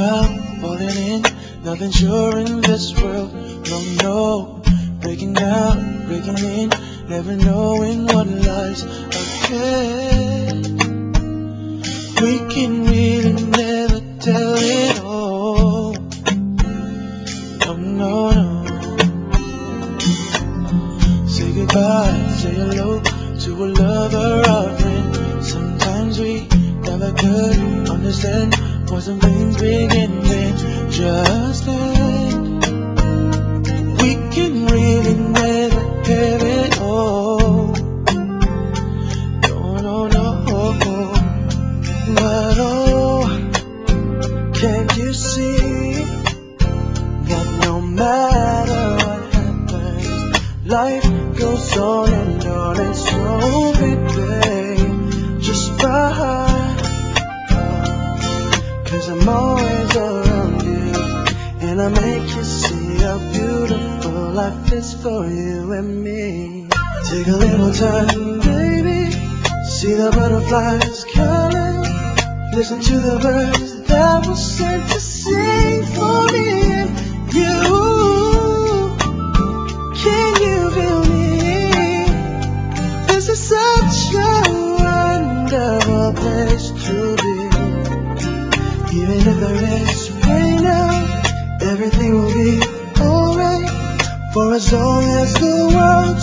out, falling in, nothing sure in this world. No, no, breaking out, breaking in, never knowing what lies ahead. We can really never tell it all. No, no, no. Say goodbye, say hello to a lover or friend. Sometimes we never could understand why some things begin then. Just then, we can really never have it all. No, no, no. But oh, can't you see that no matter what happens, life goes on and on and so I'm always around you, and I make you see how beautiful life is for you and me. Take a little time, baby, see the butterflies calling. Listen to the birds that were sent to sing for me and you. Can you feel me? This is such a wonderful place to if there is rain out, everything will be alright. For as long as the world